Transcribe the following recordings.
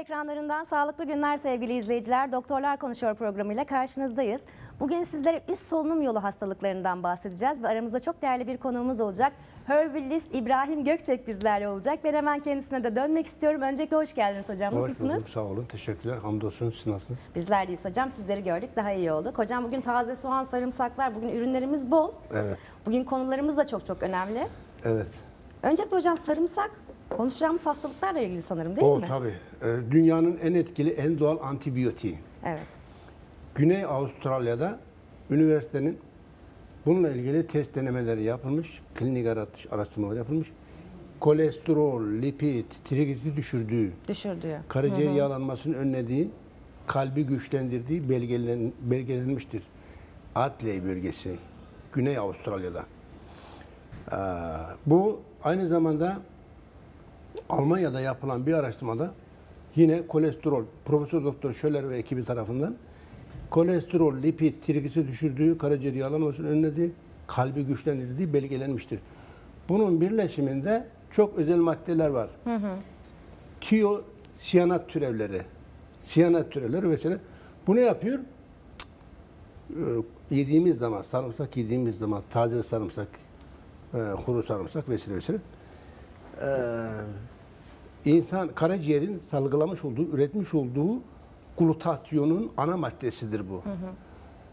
ekranlarından sağlıklı günler sevgili izleyiciler. Doktorlar Konuşuyor programıyla karşınızdayız. Bugün sizlere üst solunum yolu hastalıklarından bahsedeceğiz ve aramızda çok değerli bir konuğumuz olacak. Herbalist İbrahim Gökçek bizlerle olacak. Ben hemen kendisine de dönmek istiyorum. Öncelikle hoş geldiniz hocam. Hoş Nasılsınız? bulduk, sağ olun. Teşekkürler. Hamdolsun. Siz nasılsınız? Bizler deyiz hocam. Sizleri gördük. Daha iyi olduk. Hocam bugün taze soğan, sarımsaklar. Bugün ürünlerimiz bol. Evet. Bugün konularımız da çok çok önemli. Evet. Öncelikle hocam sarımsak konuşacağımız hastalıklarla ilgili sanırım değil o mi? tabii. Ee, dünyanın en etkili, en doğal antibiyotiği. Evet. Güney Avustralya'da üniversitenin bununla ilgili test denemeleri yapılmış, klinik araştırmalar yapılmış. Kolesterol, lipid, trigliserit düşürdüğü, Düşürdüğü. karaciğer yağlanmasını önlediği, kalbi güçlendirdiği belgelen, belgelenmiştir. Adley bölgesi, Güney Avustralya'da. Ee, bu aynı zamanda Almanya'da yapılan bir araştırmada yine kolesterol, Profesör Doktor Schöller ve ekibi tarafından kolesterol, lipid, trigliserit düşürdüğü, karaciğer yağlanmasını önlediği, kalbi güçlendirdiği belgelenmiştir. Bunun birleşiminde çok özel maddeler var. Tiyo siyanat türevleri, siyanat türevleri vesaire. Bu ne yapıyor? Ee, yediğimiz zaman, sarımsak yediğimiz zaman, taze sarımsak, e, kuru sarımsak vesaire vesaire. Ee, insan karaciğerin salgılamış olduğu, üretmiş olduğu glutatyonun ana maddesidir bu.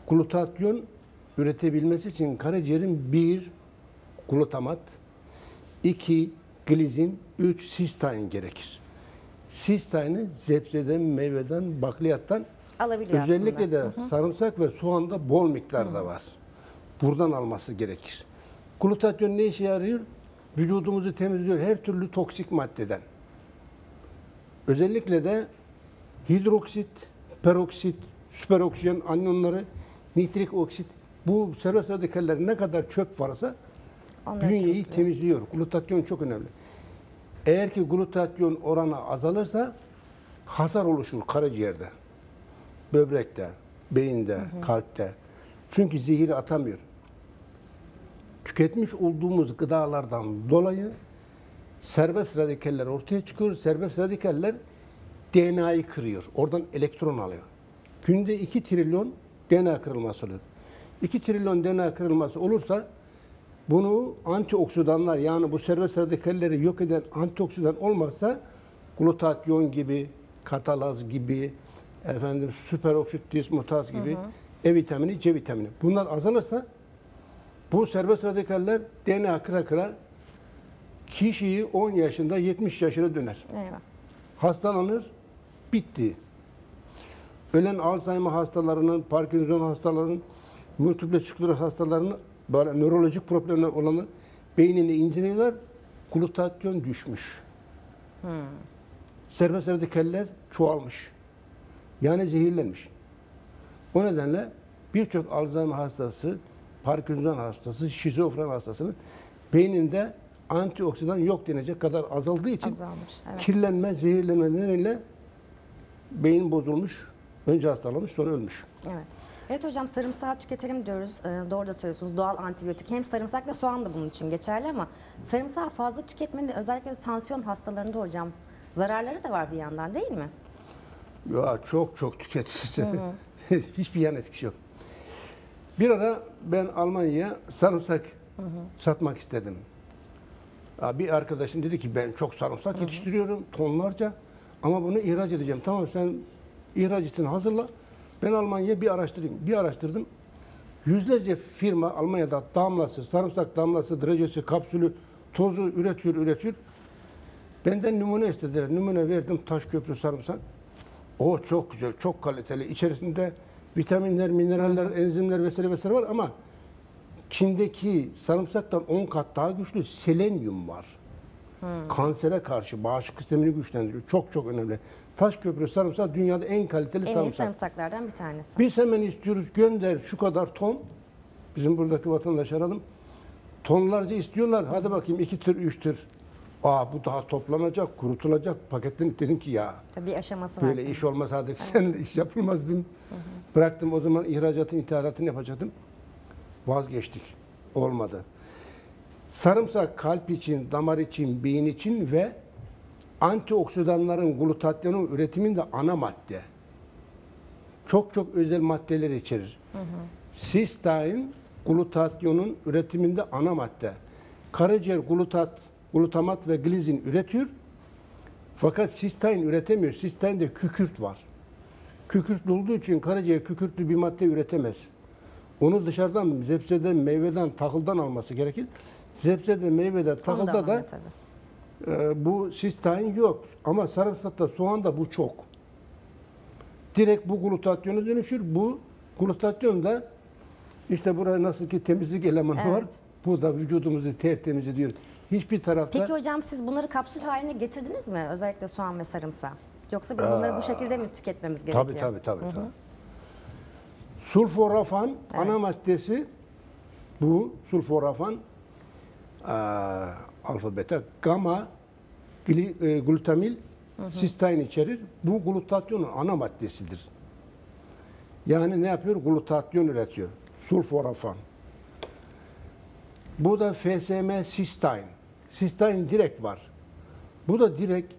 Glutatyon üretebilmesi için karaciğerin bir glutamat, iki glizin, üç sistin gerekir. Sistini zebzeden, meyveden, bakliyattan Alabiliyor özellikle aslında. de sarımsak ve soğanda bol miktarda var. Buradan alması gerekir. Glutatyon ne işe yarıyor? Vücudumuzu temizliyor her türlü toksik maddeden. Özellikle de hidroksit, peroksit, süperoksijen anyonları, nitrik oksit bu serbest radikaller ne kadar çöp varsa Onları bünyeyi temizliyor. temizliyor. Glutatyon çok önemli. Eğer ki glutatyon oranı azalırsa hasar oluşur karaciğerde, böbrekte, beyinde, kalpte. Çünkü zehiri atamıyor. Tüketmiş olduğumuz gıdalardan dolayı serbest radikaller ortaya çıkıyor. Serbest radikaller DNA'yı kırıyor. Oradan elektron alıyor. Günde 2 trilyon DNA kırılması oluyor. 2 trilyon DNA kırılması olursa bunu antioksidanlar yani bu serbest radikalleri yok eden antioksidan olmazsa glutatyon gibi, katalaz gibi, efendim süperoksit dismutaz gibi E vitamini, C vitamini. Bunlar azalırsa bu serbest radikaller DNA kıra kıra kişiyi 10 yaşında 70 yaşına döner. Eyvah. Hastalanır, bitti. Ölen Alzheimer hastalarının, Parkinson hastalarının, multiple skleroz hastalarının böyle nörolojik problemler olanı beynini inceliyorlar. Glutatyon düşmüş. Serbest radikaller çoğalmış. Yani zehirlenmiş. O nedenle birçok Alzheimer hastası, Parkinson hastası, şizofren hastasının beyninde antioksidan yok denecek kadar azaldığı için Azalmış. Evet. kirlenme, zehirlenme nedeniyle beyin bozulmuş, önce hastalanmış sonra ölmüş. Evet. Evet hocam sarımsağı tüketelim diyoruz. Ee, doğru da söylüyorsunuz. Doğal antibiyotik. Hem sarımsak ve soğan da bunun için geçerli ama sarımsağı fazla tüketmenin de özellikle de tansiyon hastalarında hocam zararları da var bir yandan değil mi? Ya çok çok tüketirse hiçbir yan etkisi yok. Bir ara ben Almanya'ya sarımsak satmak istedim. Bir arkadaşım dedi ki ben çok sarımsak yetiştiriyorum tonlarca ama bunu ihraç edeceğim. Tamam sen ihracatını hazırla. Ben Almanya'ya bir araştırayım. Bir araştırdım. Yüzlerce firma Almanya'da damlası, sarımsak damlası, derecesi, kapsülü, tozu üretiyor, üretiyor. Benden numune istediler. Numune verdim taş köprü sarımsak. O çok güzel, çok kaliteli. İçerisinde vitaminler, mineraller, enzimler vesaire vesaire var ama Çin'deki sarımsaktan 10 kat daha güçlü selenyum var. Kansere karşı bağışıklık sistemini güçlendiriyor. Çok çok önemli. Taş köprü sarımsak dünyada en kaliteli En iyi sarımsak. sarımsaklardan bir tanesi. Biz hemen istiyoruz gönder şu kadar ton. Bizim buradaki vatandaş aradım. Tonlarca istiyorlar. Hadi bakayım iki tır, üç tır. Aa bu daha toplanacak, kurutulacak, paketlenip dedim ki ya Tabii aşaması var. böyle iş olmaz hadi sen de iş yapılmaz dedim. Bıraktım o zaman ihracatın, ithalatını yapacaktım. Vazgeçtik. Olmadı. Sarımsak kalp için, damar için, beyin için ve antioksidanların glutatyonun üretiminde ana madde. Çok çok özel maddeler içerir. Sistein glutatyonun üretiminde ana madde. Karaciğer glutat, glutamat ve glizin üretiyor. Fakat sistein üretemiyor. Sisteinde kükürt var. Kükürtlü olduğu için karaciğer kükürtlü bir madde üretemez. Onu dışarıdan, zepseden, meyveden, tahıldan alması gerekir. Zepsede, meyvede, Onu tahılda da e, bu sistein yok. Ama sarımsakta, soğanda bu çok. Direkt bu glutatyona dönüşür. Bu glutatyon da işte buraya nasıl ki temizlik elemanı var. Evet. Bu da vücudumuzu tertemiz ediyor. Hiçbir tarafta Peki hocam siz bunları kapsül haline getirdiniz mi? Özellikle soğan ve sarımsağı. Yoksa biz bunları bu şekilde mi tüketmemiz gerekiyor? Tabii tabii tabii. tabii. Sulforafan ana maddesi bu sulforafan eee, alfa beta gamma gli- e, glutamil sistein içerir. Bu glutatyonun ana maddesidir. Yani ne yapıyor? Glutatyon üretiyor. Sulforafan. Bu da FSM sistein. Sistein direkt var. Bu da direkt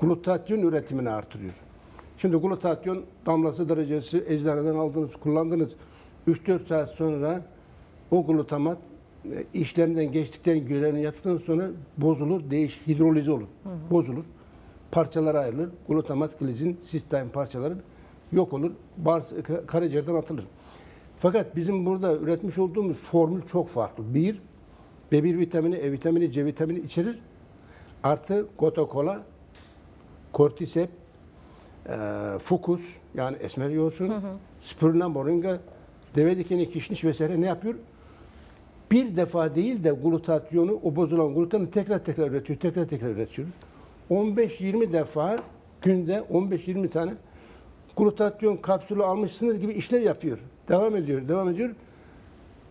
glutatyon üretimini artırıyor. Şimdi glutatyon damlası derecesi eczaneden aldınız, kullandınız. 3-4 saat sonra o glutamat e, işlemden geçtikten görevini yaptıktan sonra bozulur, değiş, hidrolize olur. Bozulur. Parçalara ayrılır. Glutamat, glizin, sistein parçaları yok olur. Ka- karaciğerden atılır. Fakat bizim burada üretmiş olduğumuz formül çok farklı. Bir, B1 vitamini, E vitamini, C vitamini içerir. Artı gotokola, kortisep, e, fukus yani esmer yoğursun, spirulina, moringa, deve dikeni, kişniş vesaire ne yapıyor? Bir defa değil de glutatyonu, o bozulan glutatını tekrar tekrar üretiyor, tekrar tekrar üretiyor. 15-20 defa günde 15-20 tane glutatyon kapsülü almışsınız gibi işlev yapıyor. Devam ediyor, devam ediyor.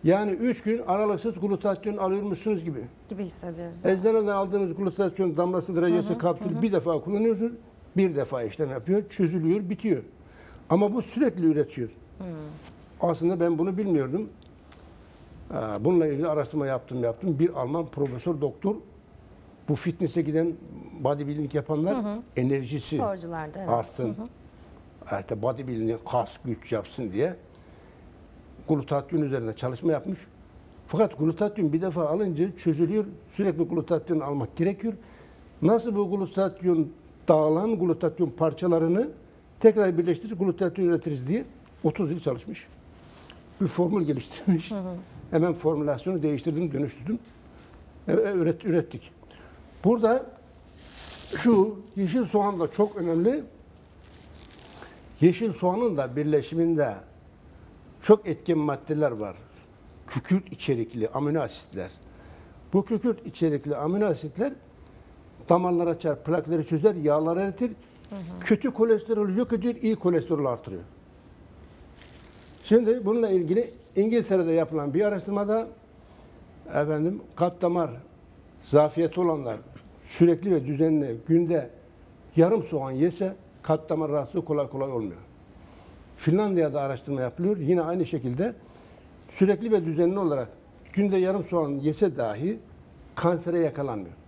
Yani 3 gün aralıksız glutatyon alıyormuşsunuz gibi. Gibi hissediyoruz. Eczaneden aldığınız glutatyon damlası derecesi kapsülü bir defa kullanıyorsunuz. Bir defa işlem yapıyor, çözülüyor, bitiyor. Ama bu sürekli üretiyor. Aslında ben bunu bilmiyordum. Ee, Bununla ilgili araştırma yaptım yaptım. Bir Alman profesör doktor bu fitness'e giden bodybuilding yapanlar enerjisi Sporcularda evet. artsın. İşte bodybuilding kas güç yapsın diye glutatyon üzerinde çalışma yapmış. Fakat glutatyon bir defa alınca çözülüyor. Sürekli glutatyon almak gerekiyor. Nasıl bu glutatyon dağılan glutatyon parçalarını tekrar birleştirip glutatyon üretiriz diye 30 yıl çalışmış. Bir formül geliştirmiş. Hemen formülasyonu değiştirdim, dönüştürdüm. E, e, üret, ürettik. Burada şu yeşil soğan da çok önemli. Yeşil soğanın da birleşiminde çok etkin maddeler var. Kükürt içerikli amino asitler. Bu kükürt içerikli amino asitler damarları açar, plakları çözer, yağları eritir. Kötü kolesterolü yok ediyor, iyi kolesterol artırıyor. Şimdi bununla ilgili İngiltere'de yapılan bir araştırmada efendim kalp damar zafiyeti olanlar sürekli ve düzenli günde yarım soğan yese kalp damar rahatsızlığı kolay kolay olmuyor. Finlandiya'da araştırma yapılıyor. Yine aynı şekilde sürekli ve düzenli olarak günde yarım soğan yese dahi kansere yakalanmıyor.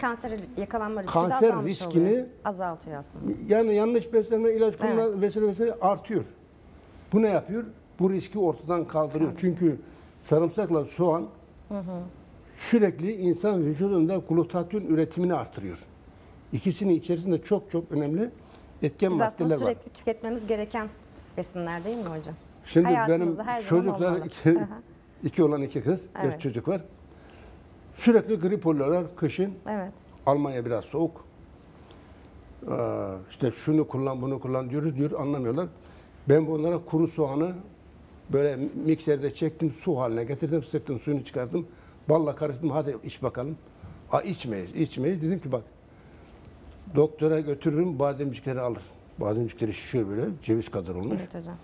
Kanser yakalanma riski Kanser de azalmış riskini- oluyor. Azaltıyor aslında. Yani yanlış beslenme, ilaç kullanma Evet. vesaire vesaire artıyor. Bu ne yapıyor? Bu riski ortadan kaldırıyor. Çünkü sarımsakla soğan sürekli insan vücudunda glutatyon üretimini artırıyor. İkisinin içerisinde çok çok önemli etken Biz maddeler var. sürekli tüketmemiz gereken besinler değil mi hocam? Şimdi benim Hayatımızda her zaman çocuklar iki, Hı hı. iki olan iki kız, Evet. dört çocuk var. Sürekli grip oluyorlar kışın. Evet. Almanya biraz soğuk. Ee, işte şunu kullan, bunu kullan diyoruz diyor, anlamıyorlar. Ben bunlara kuru soğanı böyle mikserde çektim, su haline getirdim, sıktım, suyunu çıkardım. Balla karıştırdım, hadi iç bakalım. Aa içmeyiz, içmeyiz. Dedim ki bak, doktora götürürüm, bademcikleri alır. Bademcikleri şişiyor böyle, ceviz kadar olmuş. Evet hocam.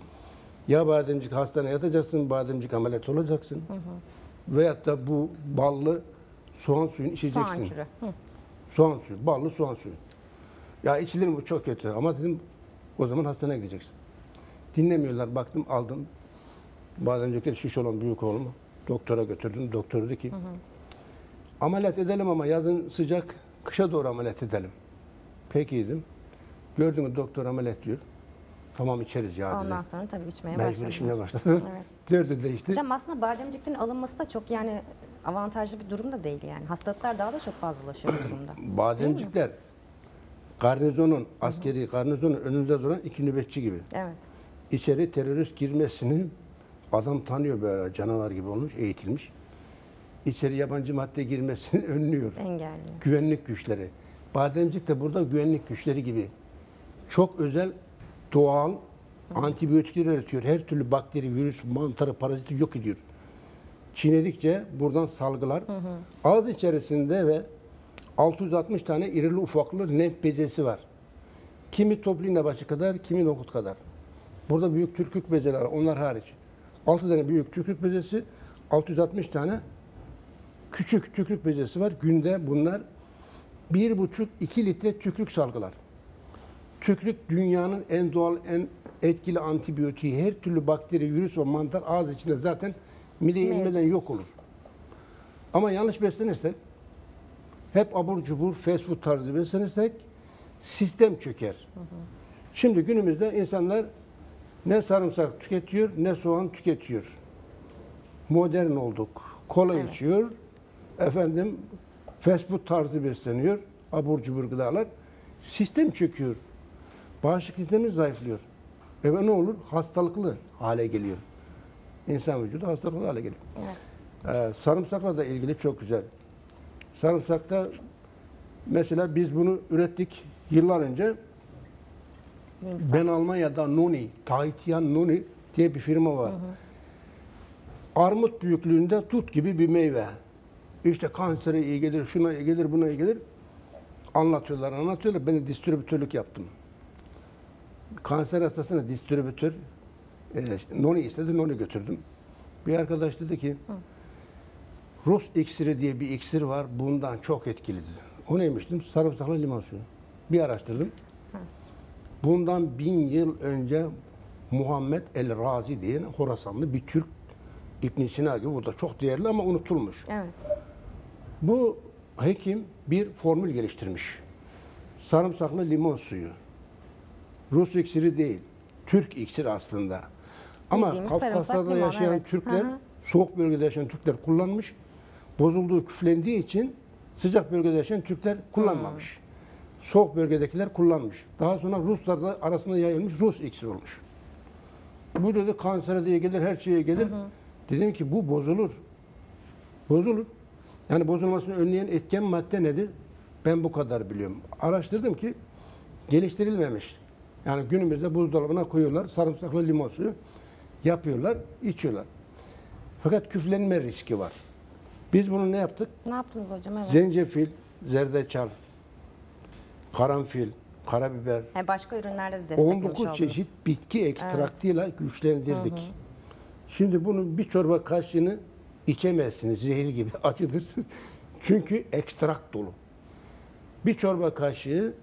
Ya bademcik hastaneye yatacaksın, bademcik ameliyat olacaksın. Veyahut da bu ballı soğan suyunu içeceksin. Soğan kürü. Hı. Soğan suyu, ballı soğan suyu. Ya içilir mi bu çok kötü ama dedim o zaman hastaneye gideceksin. Dinlemiyorlar baktım aldım. Bademcikleri şiş olan büyük oğlumu doktora götürdüm. Doktor dedi ki ameliyat edelim ama yazın sıcak kışa doğru ameliyat edelim. Peki dedim. Gördünüz doktor ameliyat diyor. Tamam içeriz ya dedi. Ondan sonra tabii içmeye Mecbur başladım. içmeye başladım. Evet. Dördü de içti. Hocam aslında bademciklerin alınması da çok yani avantajlı bir durum da değil yani. Hastalıklar daha da çok fazlalaşıyor bu durumda. Bademcikler garnizonun, askeri garnizonun önünde duran iki nöbetçi gibi. Evet. İçeri terörist girmesini adam tanıyor böyle canavar gibi olmuş, eğitilmiş. İçeri yabancı madde girmesini önlüyor. Engelliyor. Güvenlik güçleri. Bademcik de burada güvenlik güçleri gibi. Çok özel, doğal antibiyotikler üretiyor. Her türlü bakteri, virüs, mantarı, paraziti yok ediyor. Çiğnedikçe buradan salgılar. Ağız içerisinde ve 660 tane irili ufaklı lenf bezesi var. Kimi toplu iğne başı kadar, kimi nokut kadar. Burada büyük tükürük bezeleri var, onlar hariç. 6 tane büyük tükürük bezesi, 660 tane küçük tükürük bezesi var. Günde bunlar 1,5-2 litre tükürük salgılar. Tükürük dünyanın en doğal, en etkili antibiyotiği. Her türlü bakteri, virüs ve mantar ağız içinde zaten Mevcut. inmeden yok olur. Ama yanlış beslenirsek, hep abur cubur, fast food tarzı beslenirsek sistem çöker. Şimdi günümüzde insanlar ne sarımsak tüketiyor ne soğan tüketiyor. Modern olduk. Kola Evet. içiyor. Efendim fast food tarzı besleniyor. Abur cubur gıdalar. Sistem çöküyor. Bağışıklık sistemi zayıflıyor. Ve ne olur? Hastalıklı hale geliyor. İnsan vücudu hastalıklı hale geliyor. Evet. Ee, sarımsakla da ilgili çok güzel. Sarımsakta mesela biz bunu ürettik yıllar önce. Nimsa. Ben Almanya'da Noni, Tahitian Noni diye bir firma var. Armut büyüklüğünde tut gibi bir meyve. İşte kansere iyi gelir, şuna iyi gelir, buna iyi gelir. Anlatıyorlar, anlatıyorlar. Ben de distribütörlük yaptım. Kanser hastasına distribütör e, Noni istedi, Noni götürdüm. Bir arkadaş dedi ki, Rus iksiri diye bir iksir var, bundan çok etkilidir. O neymiş dedim, sarımsaklı limon suyu. Bir araştırdım. Bundan bin yıl önce Muhammed el Razi diye Horasanlı bir Türk İbn Sina gibi bu da çok değerli ama unutulmuş. Evet. Bu hekim bir formül geliştirmiş. Sarımsaklı limon suyu. Rus iksiri değil. Türk iksiri aslında. Ama Bildiğimiz sarımsak, Kafkaslar'da limon, yaşayan evet. Türkler, Hı hı. soğuk bölgede yaşayan Türkler kullanmış. Bozulduğu, küflendiği için sıcak bölgede yaşayan Türkler kullanmamış. Soğuk bölgedekiler kullanmış. Daha sonra Ruslar da arasında yayılmış Rus iksiri olmuş. Bu dedi kansere diye gelir, her şeye gelir. Dedim ki bu bozulur. Bozulur. Yani bozulmasını önleyen etken madde nedir? Ben bu kadar biliyorum. Araştırdım ki geliştirilmemiş. Yani günümüzde buzdolabına koyuyorlar sarımsaklı limon suyu yapıyorlar, içiyorlar. Fakat küflenme riski var. Biz bunu ne yaptık? Ne yaptınız hocam? Evet. Zencefil, zerdeçal, karanfil, karabiber, Yani başka ürünlerde de desteklemiş 19 oldunuz. çeşit bitki ekstraktıyla güçlendirdik. Şimdi bunun bir çorba kaşığını içemezsiniz. Zehir gibi acıdır. Çünkü ekstrakt dolu. Bir çorba kaşığı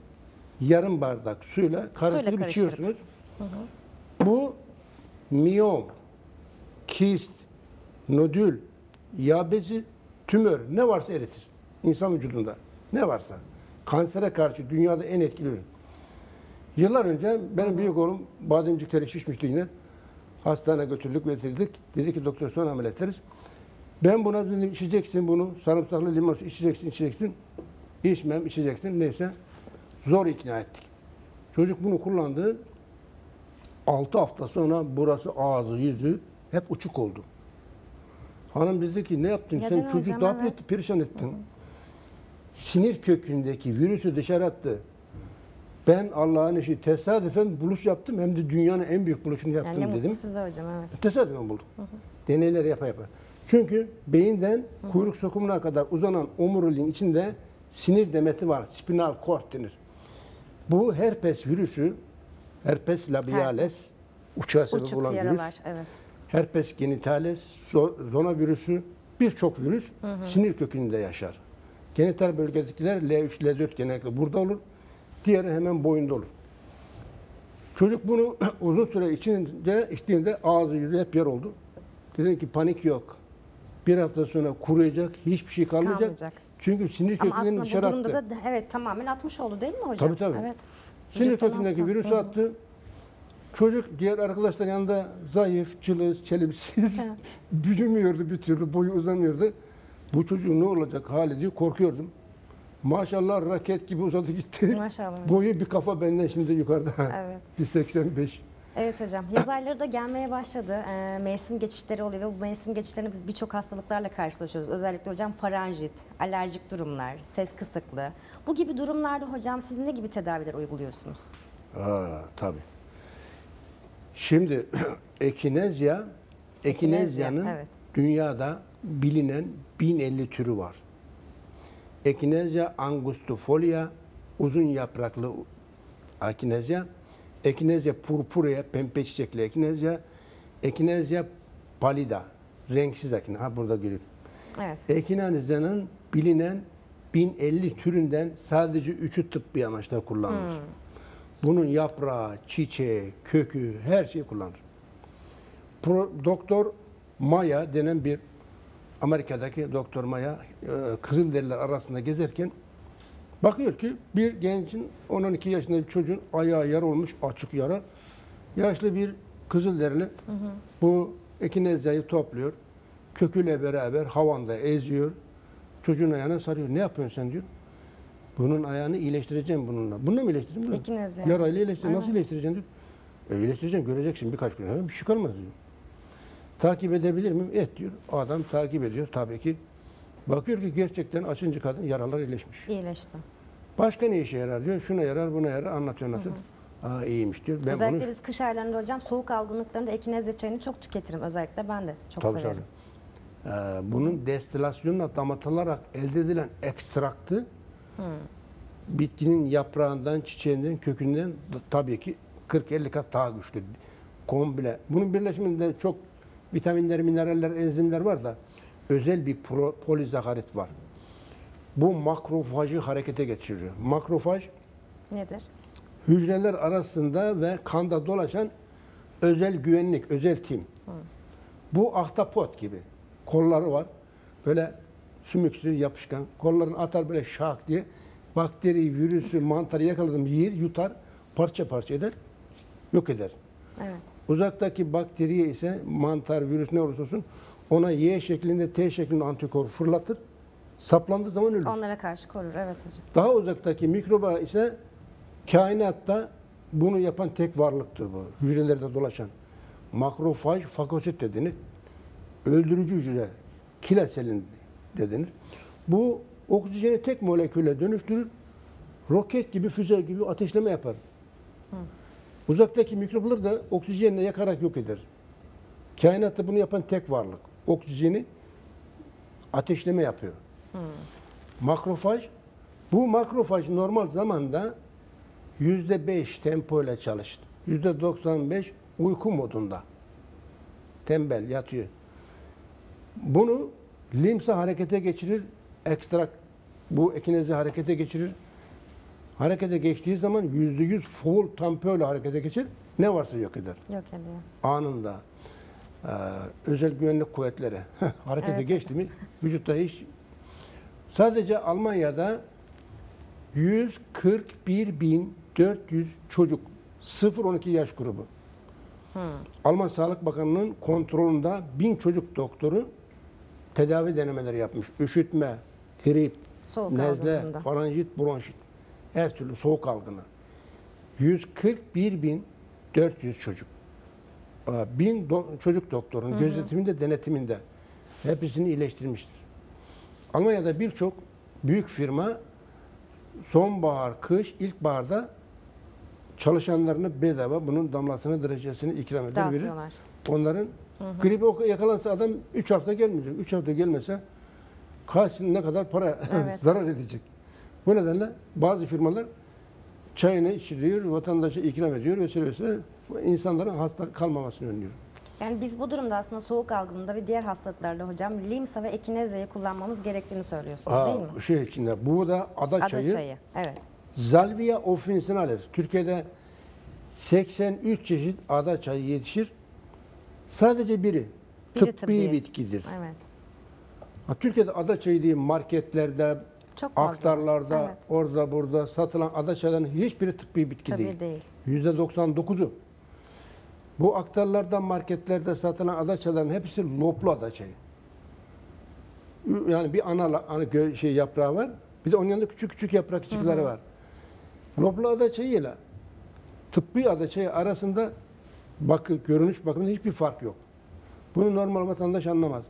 yarım bardak suyla karıştırıp içiyorsunuz. Bu miyom, kist, nodül, yağ bezi, tümör ne varsa eritir. İnsan vücudunda ne varsa. Kansere karşı dünyada en etkili ürün. Yıllar önce benim büyük oğlum bademcikleri şişmişti yine. Hastaneye götürdük, getirdik. Dedi ki doktor sonra ameliyat ederiz. Ben buna dedim içeceksin bunu, sarımsaklı limon içeceksin, içeceksin. İçmem, içeceksin. Neyse zor ikna ettik. Çocuk bunu kullandı. 6 hafta sonra burası ağzı, yüzü hep uçuk oldu. Hanım dedi ki ne yaptın Neden sen çocuğu ne Evet. perişan ettin. Sinir kökündeki virüsü dışarı attı. Ben Allah'ın işi tesadüfen buluş yaptım hem de dünyanın en büyük buluşunu Yani yaptım ne dedim. size hocam evet. Tesadüfen buldum. Deneyler yapa yapa. Çünkü beyinden kuyruk sokumuna kadar uzanan omuriliğin içinde sinir demeti var. Spinal cord denir. Bu herpes virüsü, herpes labiales, uçağa sebep olan virüs, yaralar evet. herpes genitales, zo- zona virüsü, birçok virüs sinir kökünde yaşar. Genital bölgedekiler L3, L4 genellikle burada olur. Diğeri hemen boyunda olur. Çocuk bunu uzun süre içince, içtiğinde ağzı yüzü hep yer oldu. Dedim ki panik yok. Bir hafta sonra kuruyacak, hiçbir şey kalmayacak. Kalmayacak. Çünkü sinir Ama kökünden aslında bu dışarı durumda attı. da evet tamamen atmış oldu değil mi hocam? Tabii, tabii. Evet. Sinir kökündeki hı. attı. Çocuk diğer arkadaşlar yanında zayıf, cılız, çelimsiz, Evet. büyümüyordu bir türlü, boyu uzamıyordu. Bu çocuğun ne olacak hali diye korkuyordum. Maşallah raket gibi uzadı gitti. Maşallah. Boyu bir kafa benden şimdi yukarıda. Evet. bir 85. Evet hocam. Yaz ayları da gelmeye başladı. Ee, mevsim geçişleri oluyor ve bu mevsim geçişlerinde biz birçok hastalıklarla karşılaşıyoruz. Özellikle hocam faranjit, alerjik durumlar, ses kısıklığı. Bu gibi durumlarda hocam siz ne gibi tedaviler uyguluyorsunuz? Aa, tabii. Şimdi ekinezya, ekinezyanın evet. dünyada bilinen 1050 türü var. Ekinezya angustifolia, uzun yapraklı ekinezya, ekinezya purpurea, pembe çiçekli ekinezya, ekinezya pallida, renksiz ekine. Ha burada görüyoruz. Evet. Ekinezyanın bilinen 1050 türünden sadece 3'ü tıbbi amaçla kullanılır. Bunun yaprağı, çiçeği, kökü her şeyi kullanılır. Pro- Doktor Maya denen bir Amerika'daki Doktor Maya e, Kızılderililer arasında gezerken bakıyor ki bir gencin 10-12 yaşında bir çocuğun ayağı yara olmuş, açık yara. Yaşlı bir Kızılderili bu ekinezyayı topluyor. Köküyle beraber havanda eziyor. Çocuğun ayağına sarıyor. Ne yapıyorsun sen diyor. Bunun ayağını iyileştireceğim bununla. Bununla mı iyileştireceğim? Ekinezya. Yarayla iyileştireceğim. Nasıl iyileştireceğim diyor. E, iyileştireceğim göreceksin birkaç gün. sonra Bir şey kalmaz diyor. Takip edebilir miyim? Et diyor. Adam takip ediyor tabii ki. Bakıyor ki gerçekten açıncı kadın yaralar iyileşmiş. İyileşti. Başka ne işe yarar diyor. Şuna yarar, buna yarar. Anlatıyor, anlatıyor. Aa iyiymiş diyor. Ben özellikle bunu biz kış aylarında hocam soğuk algınlıklarında ekinezya çayını çok tüketirim. Özellikle ben de çok Tabii severim. tabii. Ee, bunun destilasyonla damatılarak elde edilen ekstraktı bitkinin yaprağından, çiçeğinden, kökünden tabii ki 40-50 kat daha güçlü. Komple. Bunun birleşiminde çok vitaminler, mineraller, enzimler var da özel bir pro, polizakarit var. Bu makrofajı harekete geçiriyor. Makrofaj Nedir? hücreler arasında ve kanda dolaşan özel güvenlik, özel tim. Bu ahtapot gibi. Kolları var. Böyle sümüksü, yapışkan. Kollarını atar böyle şak diye. Bakteri, virüsü, mantarı yakaladım yer, yutar, parça parça eder, yok eder. Evet. Uzaktaki bakteriye ise mantar, virüs ne olursa olsun ona Y şeklinde, T şeklinde antikor fırlatır. Saplandığı zaman ölür. Onlara karşı korur. Evet hocam. Daha uzaktaki mikroba ise kainatta bunu yapan tek varlıktır bu. Hücrelerde dolaşan. Makrofaj fakosit de denir. Öldürücü hücre, kiler selin. Bu oksijeni tek moleküle dönüştürür. Roket gibi, füze gibi ateşleme yapar. Uzaktaki mikropları da oksijenle yakarak yok eder. Kainatta bunu yapan tek varlık. Oksijeni ateşleme yapıyor. Makrofaj, bu makrofaj normal zamanda yüzde beş tempo ile çalışır. Yüzde 95 uyku modunda. Tembel, yatıyor. Bunu limsa harekete geçirir, ekstrak bu ekinezi harekete geçirir. Harekete geçtiği zaman yüzde yüz full tempo ile harekete geçir. Ne varsa yok eder Yok ediyor. anında e, özel güvenlik kuvvetleri harekete Evet, geçti mi vücutta hiç sadece Almanya'da 141.400 çocuk 0-12 yaş grubu. Alman Sağlık Bakanlığı'nın kontrolünde 1000 çocuk doktoru tedavi denemeleri yapmış. Üşütme, grip, Soğuk nezle, faranjit, bronşit, her türlü soğuk algını. 141.400 çocuk. Aa, Bin do- çocuk doktorun gözetiminde, denetiminde hepsini iyileştirmiştir. Almanya'da birçok büyük firma sonbahar, kış, ilkbaharda çalışanlarını bedava bunun damlasını, derecesini ikram eder verir. Onların gribi oku- yakalansa adam 3 hafta gelmeyecek. 3 hafta gelmese kaç ne kadar para Evet. zarar edecek. Bu nedenle bazı firmalar çayını içiriyor, vatandaşa ikram ediyor vesaire vesaire. İnsanların hasta kalmamasını önlüyor. Yani biz bu durumda aslında soğuk algınlığında ve diğer hastalıklarda hocam limsa ve ekinezyayı kullanmamız gerektiğini söylüyorsunuz Aa, değil mi? Şey içinde, bu da ada, Ada çayı. çayı. Evet. Salvia officinalis. Türkiye'de 83 çeşit ada çayı yetişir. Sadece biri, Biri tıbbi, tıbbi. bitkidir. Evet. Ha, Türkiye'de ada çayı diye marketlerde, Çok fazla. aktarlarda, Evet. orada burada satılan adaçaların hiçbiri tıbbi bitki Tabii değil. değil. Yüzde 99'u. Bu aktarlarda, marketlerde satılan adaçaların hepsi loplu adaçayı. Yani bir ana ana şey yaprağı var. Bir de onun yanında küçük küçük yaprakçıkları var. Loplu adaçayı ile tıbbi adaçayı arasında bakı, görünüş bakımında hiçbir fark yok. Bunu normal vatandaş anlamaz.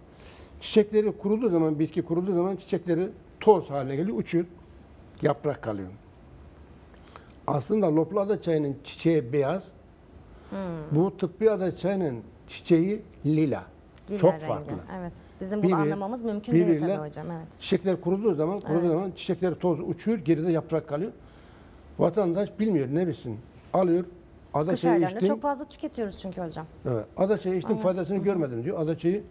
Çiçekleri kuruduğu zaman, bitki kuruduğu zaman çiçekleri toz haline geliyor, uçuyor. Yaprak kalıyor. Aslında loplu adaçayının çiçeği beyaz. Bu tıbbi adaçayının çiçeği lila. Lila Çok rengi. farklı. Evet. Bizim bunu Birbiri- anlamamız mümkün değil birbiriyle- tabii hocam. Evet. Çiçekler kuruduğu zaman, kuruduğu Evet. zaman çiçekleri toz uçuyor, geride yaprak kalıyor. Vatandaş bilmiyor ne bilsin. Alıyor, Kış adaçayı aylarında içtim. çok fazla tüketiyoruz çünkü hocam. Evet, adaçayı içtim faydasını görmedim diyor. Adaçayı,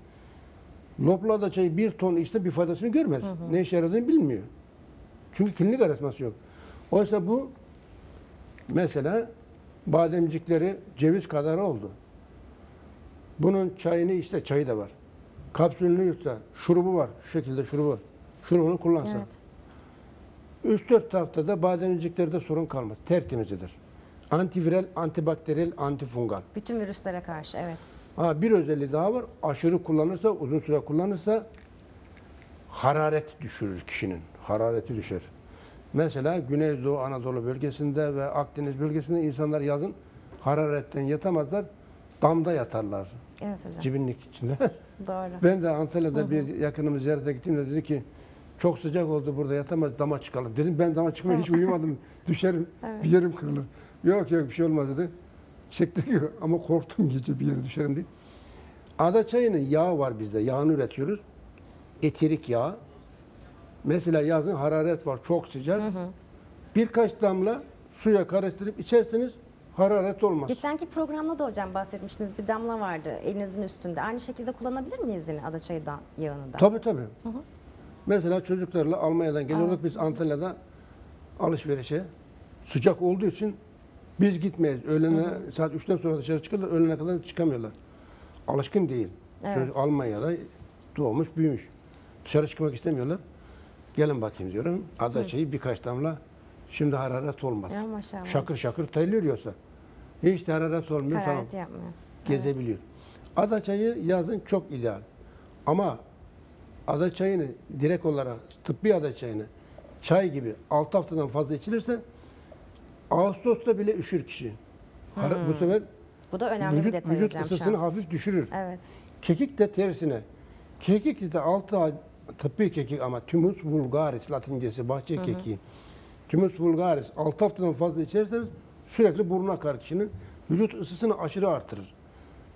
loplu adaçayı bir ton içti bir faydasını görmez. Ne işe yaradığını bilmiyor. Çünkü klinik arasması yok. Oysa bu mesela bademcikleri ceviz kadar oldu. Bunun çayını işte çayı da var. Kapsülünü yutsa, şurubu var. Şu şekilde şurubu. Şurubunu kullansa. Evet. 3-4 haftada bademciklerde sorun kalmaz. Tertemizdir. Antiviral, antibakteriyel, antifungal. Bütün virüslere karşı evet. Ha, bir özelliği daha var. Aşırı kullanırsa, uzun süre kullanırsa hararet düşürür kişinin. Harareti düşer. Mesela Güneydoğu Anadolu bölgesinde ve Akdeniz bölgesinde insanlar yazın hararetten yatamazlar. Damda yatarlar. Evet hocam. Cibinlik içinde. Doğru. ben de Antalya'da bir yakınımı ziyarete gittiğimde dedi ki çok sıcak oldu burada yatamaz dama çıkalım. Dedim ben dama çıkmaya hiç uyumadım. Düşerim bir yerim kırılır. Yok yok bir şey olmaz dedi. Çıktık ama korktum gece bir yere düşerim diye. Ada çayının yağı var bizde. Yağını üretiyoruz. Etirik yağ. Mesela yazın hararet var çok sıcak. Birkaç damla suya karıştırıp içerseniz hararet olmaz. Geçenki programda da hocam bahsetmiştiniz bir damla vardı elinizin üstünde. Aynı şekilde kullanabilir miyiz yine adaçayı da, yağını da? Tabii tabii. Mesela çocuklarla Almanya'dan geliyorduk biz Antalya'da alışverişe. Sıcak olduğu için biz gitmeyiz. Öğlene saat 3'ten sonra dışarı çıkarlar, öğlene kadar çıkamıyorlar. Alışkın değil. Evet. Çocuk Almanya'da doğmuş, büyümüş. Dışarı çıkmak istemiyorlar. Gelin bakayım diyorum. Adaçayı birkaç damla. Şimdi hararet olmaz. Ya maşallah. Şakır şakır terliyor yoksa. Hiç de hararet olmuyor Hararet yapmıyor. gezebiliyor. Ada çayı yazın çok ideal. Ama ada çayını direkt olarak tıbbi ada çayını çay gibi 6 haftadan fazla içilirse Ağustos'ta bile üşür kişi. Har- Bu sefer Bu da önemli vücut, bir detay vücut ısısını hafif düşürür. Evet. Kekik de tersine. Kekik de 6 ay tıbbi kekik ama Thymus vulgaris latincesi bahçe kekiği. Thymus vulgaris 6 haftadan fazla içerseniz sürekli burun akar kişinin. Vücut ısısını aşırı artırır.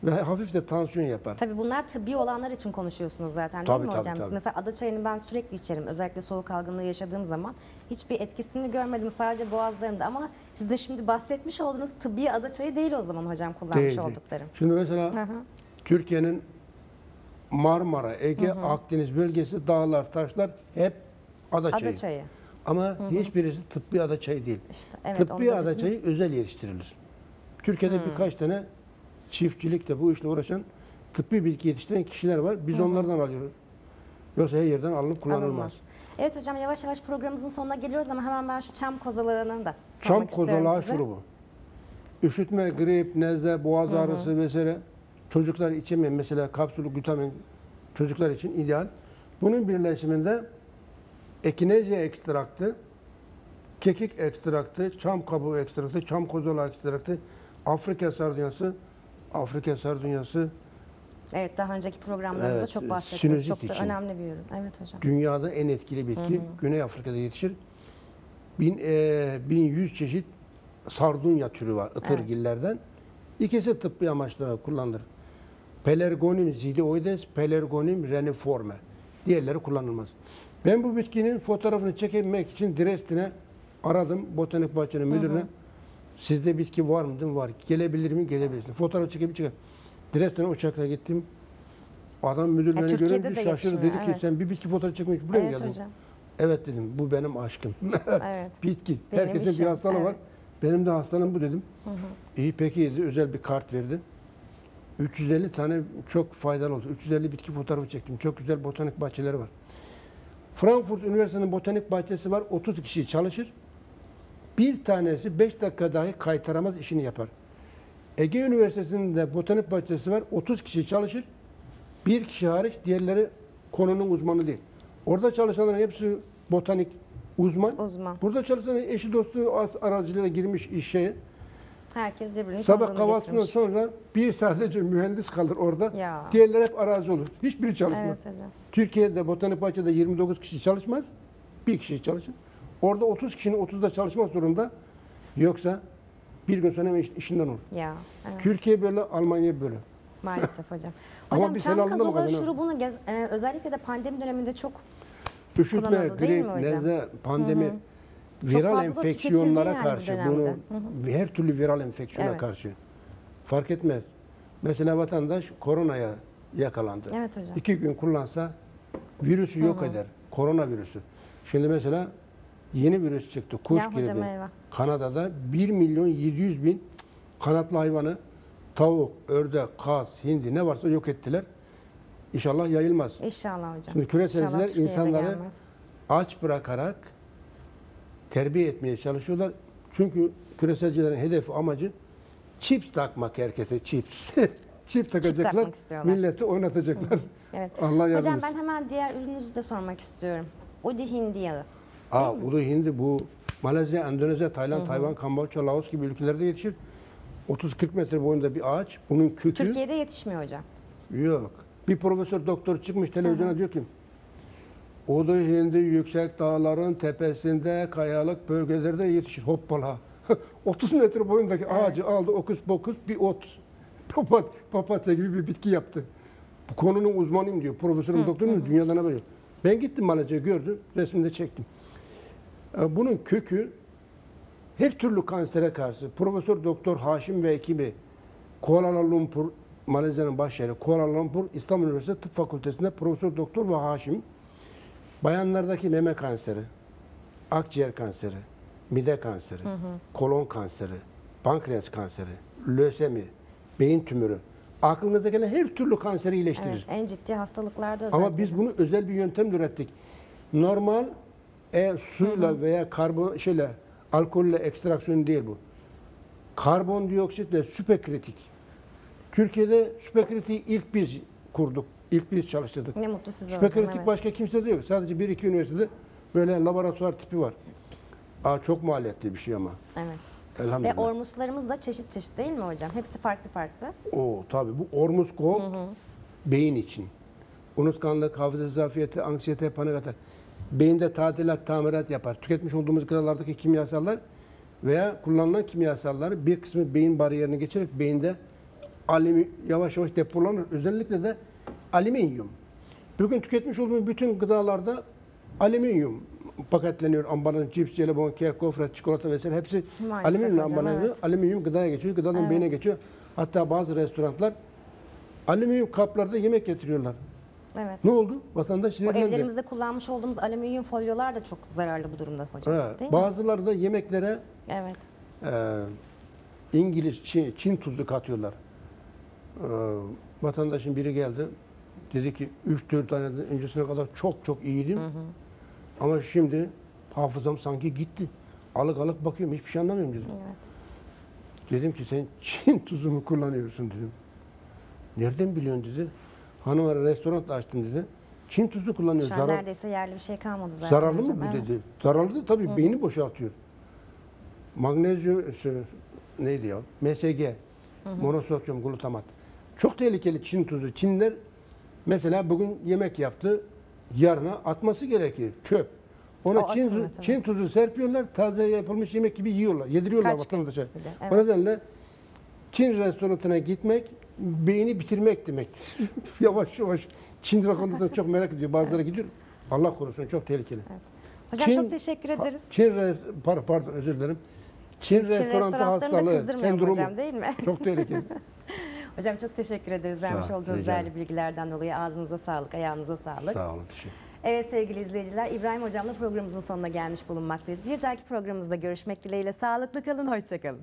Ve hafif de tansiyon yapar. Tabii bunlar tıbbi olanlar için konuşuyorsunuz zaten değil Tabii, mi tabii, hocam? Tabii. Mesela ada çayını ben sürekli içerim. Özellikle soğuk algınlığı yaşadığım zaman. Hiçbir etkisini görmedim sadece boğazlarımda ama siz de şimdi bahsetmiş olduğunuz tıbbi ada çayı değil o zaman hocam kullanmış Değil, olduklarım. Şimdi mesela Hı hı. Türkiye'nin Marmara, Ege, Akdeniz bölgesi dağlar, taşlar hep ada çayı. Ada çayı. Ama hiçbirisi tıbbi ada çayı değil. İşte evet, tıbbi onu da ada bizim- çayı özel yetiştirilir. Türkiye'de birkaç tane çiftçilikte bu işle uğraşan tıbbi bilgi yetiştiren kişiler var. Biz onlardan alıyoruz. Yoksa her yerden alınıp kullanılmaz. Alınmaz. Evet hocam yavaş yavaş programımızın sonuna geliyoruz ama hemen ben şu çam kozalağını da Çam sormak istiyorum kozalağı size. şurubu. Üşütme, grip, nezle, boğaz ağrısı vesaire çocuklar içemeyen mesela kapsülü glutamin çocuklar için ideal. Bunun birleşiminde ekinezya ekstraktı, kekik ekstraktı, çam kabuğu ekstraktı, çam kozalağı ekstraktı, Afrika sardunyası, Afrika sardunyası Evet daha önceki programlarımızda Evet, çok bahsettiniz. Çok da için. önemli bir ürün. Evet hocam. dünyada en etkili bitki. Güney Afrika'da yetişir. Bin, e, 1100 çeşit sardunya türü var ıtırgillerden. İkisi tıbbi amaçla kullanılır. Pelargonium zidioides, Pelargonium reniforme. Diğerleri kullanılmaz. Ben bu bitkinin fotoğrafını çekebilmek için Dresden'e aradım botanik bahçenin müdürüne. Sizde bitki var mı? Dedim var. Gelebilir mi? Gelebilirsin. Fotoğraf çekip çeker. Dresden'e uçakla gittim. Adam müdür beni görünce şaşırdı. Dedi yetişmiyor, ki evet. sen bir bitki fotoğrafı çekmek için buraya mı Evet geldin? hocam. Evet dedim. Bu benim aşkım. Evet. bitki. Benim Herkesin işim, bir hastalığı var. evet. Benim de hastalığım bu dedim. İyi peki dedi. Özel bir kart verdi. 350 tane çok faydalı oldu. 350 bitki fotoğrafı çektim. Çok güzel botanik bahçeleri var. Frankfurt Üniversitesi'nin botanik bahçesi var. 30 kişi çalışır. Bir tanesi 5 dakika dahi kaytaramaz işini yapar. Ege Üniversitesi'nin de botanik bahçesi var. 30 kişi çalışır. Bir kişi hariç diğerleri konunun uzmanı değil. Orada çalışanların hepsi botanik uzman. Uzman. Burada çalışan eşi dostu az aracılığıyla girmiş işe. Herkes birbirinin Sabah kahvaltısından getirmiş. sonra bir sadece mühendis kalır orada. Ya. Diğerleri hep arazi olur. Hiçbiri çalışmaz. Evet hocam. Türkiye'de botanik bahçede 29 kişi çalışmaz. Bir kişi çalışır. Orada 30 kişinin 30'da çalışmak zorunda. Yoksa bir gün sonra işinden olur. Ya. Evet. Türkiye böyle, Almanya böyle. Maalesef hocam. Ama Hocam biz çam helalinde mi kazola kazanalım? şurubunu gez- e, özellikle de pandemi döneminde çok Üşütme, Kullanıldı değil grip, mi hocam? nezle, pandemi, Çok viral enfeksiyonlara yani bu karşı dönemde. bunu her türlü viral enfeksiyona Evet. karşı fark etmez. Mesela vatandaş koronaya yakalandı. Evet hocam. İki gün kullansa virüsü yok eder. Koronavirüsü. Şimdi mesela yeni virüs çıktı. Kuş Ya gribi. Kanada'da 1 milyon 700 bin kanatlı hayvanı tavuk, ördek, kaz, hindi ne varsa yok ettiler. İnşallah yayılmaz. İnşallah hocam. Şimdi küreselciler insanları gelmez. aç bırakarak terbiye etmeye çalışıyorlar. Çünkü küreselcilerin hedefi amacı çips takmak herkese çips. çip takacaklar. istiyorlar. milleti oynatacaklar. Evet. Allah Hocam yardımcısı. ben hemen diğer ürününüzü de sormak istiyorum. Udi hindi yağı. Aa, Ulu hindi bu Malezya, Endonezya, Tayland, Tayvan, Kamboçya, Laos gibi ülkelerde yetişir. 30-40 metre boyunda bir ağaç. Bunun kökü Türkiye'de yetişmiyor hocam. yok. Bir profesör doktor çıkmış televizyona diyor ki Ulu hindi yüksek dağların tepesinde kayalık bölgelerde yetişir. Hoppala. 30 metre boyundaki ağacı aldı okus pokus bir ot. Papat, papatya gibi bir bitki yaptı. Bu konunun uzmanıyım diyor. Profesörüm doktorum dünyadan haber yok. Ben gittim Malezya'ya gördüm. Resminde çektim. Ee, Bunun kökü her türlü kansere karşı Profesör Doktor Haşim ve ekibi Kuala Lumpur Malezya'nın başşehri Kuala Lumpur İstanbul Üniversitesi Tıp Fakültesi'nde Profesör Doktor ve Haşim bayanlardaki meme kanseri, akciğer kanseri, mide kanseri, kolon kanseri, pankreas kanseri, lösemi, beyin tümörü, aklınıza gelen her türlü kanseri iyileştirir. Evet, en ciddi hastalıklarda özellikle. Ama biz bunu özel bir yöntem ürettik. Normal e, suyla veya karbon şeyle alkolle ekstraksiyon değil bu. Karbondioksitle süperkritik. Türkiye'de süperkritiği ilk biz kurduk. İlk biz çalıştırdık. ne mutlu size hocam. Süperkritik Evet. başka kimse de yok. Sadece bir iki üniversitede böyle laboratuvar tipi var. Aa, çok maliyetli bir şey ama. Evet. Ve Elhamdülillah. ormuslarımız da çeşit çeşit değil mi hocam? Hepsi farklı farklı. O tabii bu ormuskop beyin için. Unutkanlık, hafıza zafiyeti, anksiyete, panik atak. Beyinde tadilat, tamirat yapar. Tüketmiş olduğumuz gıdalardaki kimyasallar veya kullanılan kimyasallar bir kısmı beyin bariyerini geçirip beyinde alümi, yavaş yavaş depolanır. Özellikle de alüminyum. Bugün tüketmiş olduğumuz bütün gıdalarda alüminyum paketleniyor. Ambalaj, cips, jelibon, kek, gofret, çikolata vesaire hepsi Maalesef alüminyum hocam, ambalajlı. evet. Alüminyum gıdaya geçiyor, gıdadan Evet. beyne geçiyor. Hatta bazı restoranlar alüminyum kaplarda yemek getiriyorlar. Evet. Ne oldu? Vatandaş Bu evlerimizde kullanmış olduğumuz alüminyum folyolar da çok zararlı bu durumda hocam. Evet. Değil mi? Bazıları da yemeklere Evet. e, İngiliz, Çin, Çin tuzu katıyorlar. E, vatandaşın biri geldi. Dedi ki 3-4 ay öncesine kadar çok çok iyiydim. Ama şimdi hafızam sanki gitti. Alık alık bakıyorum hiçbir şey anlamıyorum dedim. Evet. Dedim ki sen Çin tuzu mu kullanıyorsun dedim. Nereden biliyorsun dedi. Hanım ara restoran da açtım dedi. Çin tuzu kullanıyor. Şu an Zarar, neredeyse yerli bir şey kalmadı zaten zararlı hocam. mı bu Evet. dedi. Zararlı da tabii beyni boşaltıyor. Magnezyum şey, neydi ya? MSG. Monosodyum glutamat. Çok tehlikeli Çin tuzu. Çinler mesela bugün yemek yaptı. Yarına atması gerekir. Çöp. Ona O Çin. Çin tuzu serpiyorlar. Taze yapılmış yemek gibi yiyorlar. Yediriyorlar Kaç gün vatandaşa. bir de, O evet. nedenle Çin restoranına gitmek beyni bitirmek demektir. yavaş yavaş Çin restoranına çok merak ediyor. Bazıları gidiyor. Allah korusun çok tehlikeli. Hocam Çin- çok teşekkür ederiz. Çin res, par- pardon özür dilerim. Çin, Çin restoranı restoranlarını da hastalığı, kızdırmayalım sendromu. hocam değil mi? Çok tehlikeli. Hocam çok teşekkür ederiz Sağ vermiş ol, olduğunuz rica değerli ederim. bilgilerden dolayı. Ağzınıza sağlık, ayağınıza sağlık. Sağ olun. Teşekkür Evet sevgili izleyiciler, İbrahim Hocam'la programımızın sonuna gelmiş bulunmaktayız. Bir dahaki programımızda görüşmek dileğiyle. Sağlıklı kalın, hoşçakalın.